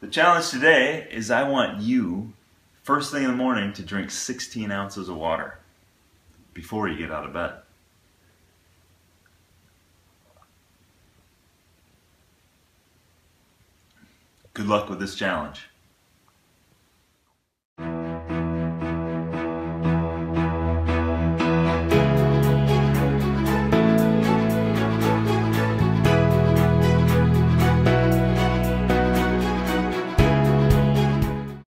The challenge today is I want you, first thing in the morning, to drink 16 ounces of water before you get out of bed. Good luck with this challenge.